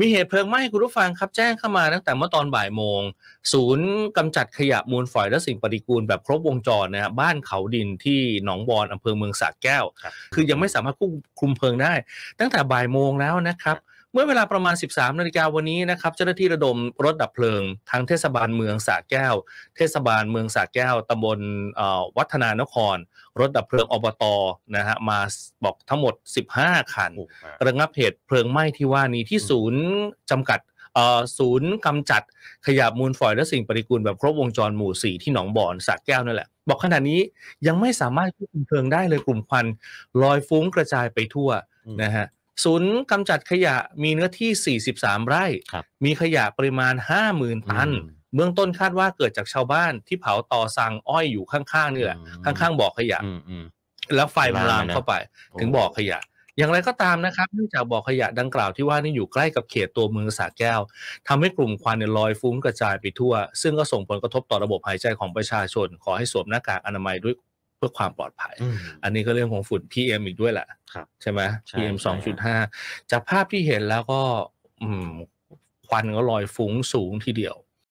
มีเหตุเพลิงไหม้คุณผู้ฟังครับแจ้งเข้ามาตั้งแต่เมื่อตอนบ่ายโมง ศูนย์กำจัดขยะมูลฝอยและสิ่งปฏิกูลแบบครบวงจรนะฮะบ้านเขาดินที่หนองบอนอำเภอเมืองสระแก้วครับคือยังไม่สามารถควบคุมเพลิงได้ ตั้งแต่บ่ายโมงแล้วนะครับ เมื่อเวลาประมาณ 13นาฬิกาวันนี้นะครับเจ้าหน้าที่ระดมรถดับเพลิงทั้งเทศบาลเมืองสระแก้ว เทศบาลเมืองสระแก้วตำบลเอ่อวัฒนานคร รถดับเพลิงอบตนะฮะมาบอกทั้งหมด 15 คันโอ้อ่าระงับเหตุเพลิงไหม้ที่ว่านี้ที่อืมศูนย์จำกัดเอ่อศูนย์กำจัดขยะมูลฝอยและสิ่งปฏิกูลแบบครบวงจรหมู่4ที่หนองบอนสระแก้วนั่นแหละ บอกขณะนี้ยังไม่สามารถควบคุมเพลิงได้เลยกลุ่มควันลอยฟุ้งกระจายไปทั่วอืมนะฮะ ศูนย์กำจัดขยะมีเนื้อที่ 43 ไร่ครับมีขยะปริมาณ 50,000 ตันอืมเบื้องต้นคาดว่าเกิดจากชาวบ้านที่เผาต่อสั่งอ้อยอยู่ข้างๆนี่แหละอืมข้างๆบ่อขยะอืมอืมแล้วไฟมันลาลามมไปนะเข้าไปโอ้ถึงบ่อขยะ อย่างไรก็ตามนะครับเนื่องจากบ่อขยะดังกล่าวที่ว่านี่อยู่ใกล้กับเขตตัวเมืองสระแก้วทำให้กลุ่มควันเนี่ยลอยฟุ้งกระจายไปทั่ว ซึ่งก็ส่งผลกระทบต่อระบบหายใจของประชาชน ขอให้สวมหน้ากากอนามัยด้วยเพื่อความปลอดภัยอืมอันนี้ก็เรื่องของฝุ่น PM อีกด้วยแหละครับใช่ไหมใช่ PM ใช่2.5จากภาพที่เห็นแล้วก็อืมควันก็ลอยฟุ้งสูงทีเดียว